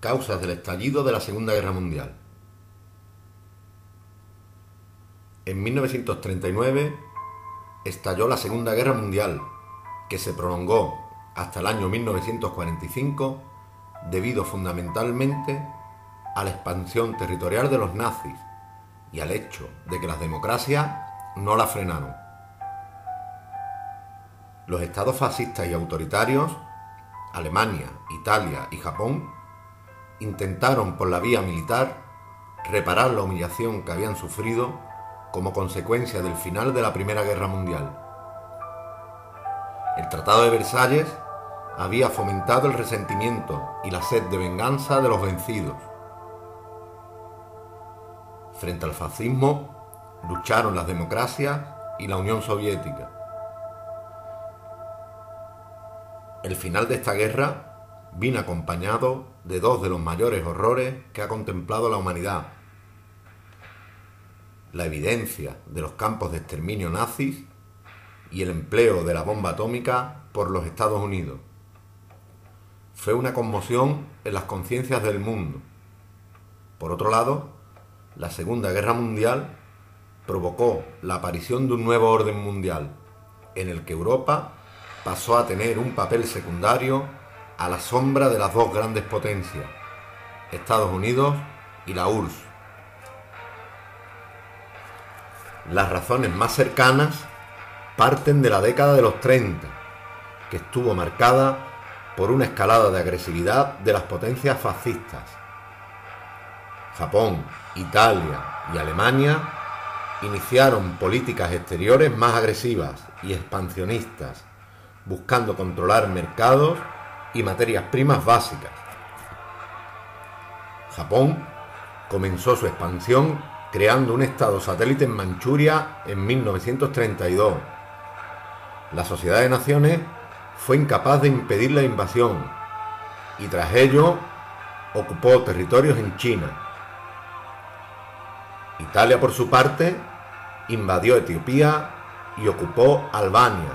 Causas del estallido de la Segunda Guerra Mundial. En 1939 estalló la Segunda Guerra Mundial, que se prolongó hasta el año 1945 debido fundamentalmente a la expansión territorial de los nazis y al hecho de que las democracias no la frenaron. Los estados fascistas y autoritarios, Alemania, Italia y Japón, intentaron por la vía militar reparar la humillación que habían sufrido como consecuencia del final de la Primera Guerra Mundial. El Tratado de Versalles había fomentado el resentimiento y la sed de venganza de los vencidos. Frente al fascismo lucharon las democracias y la Unión Soviética. El final de esta guerra vino acompañado de dos de los mayores horrores que ha contemplado la humanidad. La evidencia de los campos de exterminio nazis y el empleo de la bomba atómica por los Estados Unidos. Fue una conmoción en las conciencias del mundo. Por otro lado, la Segunda Guerra Mundial provocó la aparición de un nuevo orden mundial, en el que Europa pasó a tener un papel secundario a la sombra de las dos grandes potencias, Estados Unidos y la URSS. Las razones más cercanas parten de la década de los 30, que estuvo marcada por una escalada de agresividad de las potencias fascistas. Japón, Italia y Alemania iniciaron políticas exteriores más agresivas y expansionistas, buscando controlar mercados y materias primas básicas. Japón comenzó su expansión creando un estado satélite en Manchuria en 1932. La Sociedad de Naciones fue incapaz de impedir la invasión y tras ello ocupó territorios en China. Italia por su parte invadió Etiopía y ocupó Albania.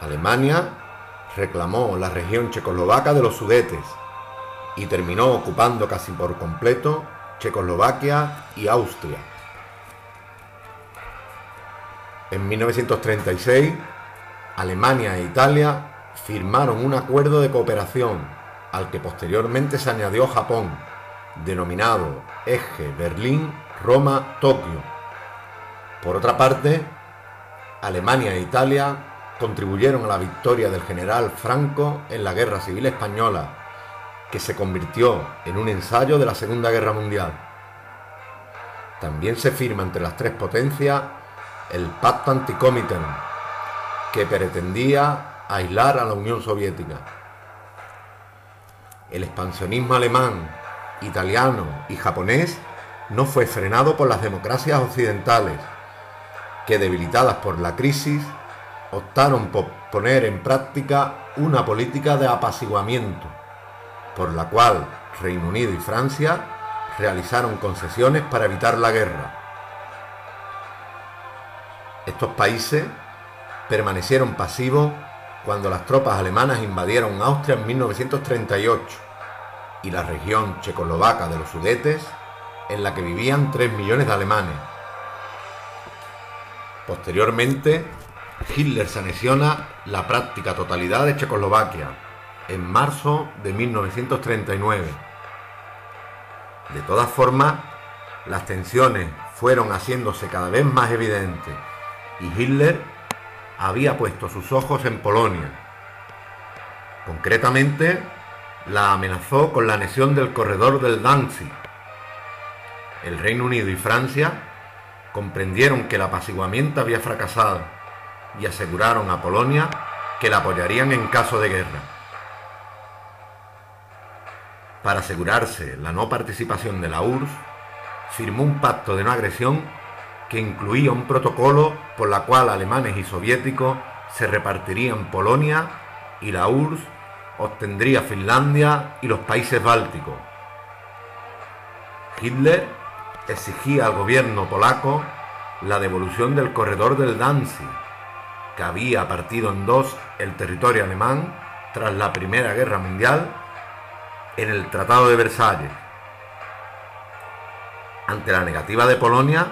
Alemania reclamó la región checoslovaca de los Sudetes y terminó ocupando casi por completo Checoslovaquia y Austria. En 1936, Alemania e Italia firmaron un acuerdo de cooperación al que posteriormente se añadió Japón, denominado Eje Berlín-Roma-Tokio. Por otra parte, Alemania e Italia contribuyeron a la victoria del general Franco en la Guerra Civil Española, que se convirtió en un ensayo de la Segunda Guerra Mundial. También se firma entre las tres potencias el Pacto Anticomintern, que pretendía aislar a la Unión Soviética. El expansionismo alemán, italiano y japonés no fue frenado por las democracias occidentales, que debilitadas por la crisis optaron por poner en práctica una política de apaciguamiento, por la cual Reino Unido y Francia realizaron concesiones para evitar la guerra. Estos países permanecieron pasivos cuando las tropas alemanas invadieron Austria en 1938 y la región checoslovaca de los Sudetes, en la que vivían 3 millones de alemanes. Posteriormente, Hitler se anexiona la práctica totalidad de Checoslovaquia en marzo de 1939. De todas formas, las tensiones fueron haciéndose cada vez más evidentes y Hitler había puesto sus ojos en Polonia. Concretamente, la amenazó con la anexión del corredor del Danzig. El Reino Unido y Francia comprendieron que el apaciguamiento había fracasado y aseguraron a Polonia que la apoyarían en caso de guerra. Para asegurarse la no participación de la URSS, firmó un pacto de no agresión que incluía un protocolo por la cual alemanes y soviéticos se repartirían Polonia y la URSS obtendría Finlandia y los países bálticos. Hitler exigía al gobierno polaco la devolución del corredor del Danzig, que había partido en dos el territorio alemán tras la Primera Guerra Mundial en el Tratado de Versalles. Ante la negativa de Polonia,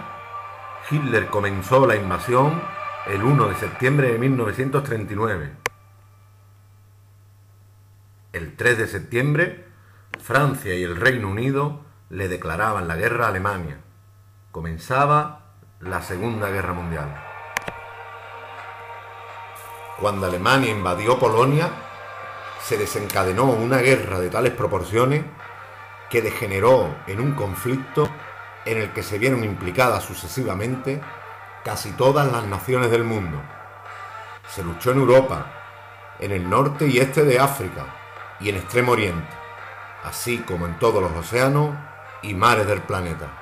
Hitler comenzó la invasión el 1 de septiembre de 1939. El 3 de septiembre, Francia y el Reino Unido le declaraban la guerra a Alemania. Comenzaba la Segunda Guerra Mundial. Cuando Alemania invadió Polonia, se desencadenó una guerra de tales proporciones que degeneró en un conflicto en el que se vieron implicadas sucesivamente casi todas las naciones del mundo. Se luchó en Europa, en el norte y este de África y en Extremo Oriente, así como en todos los océanos y mares del planeta.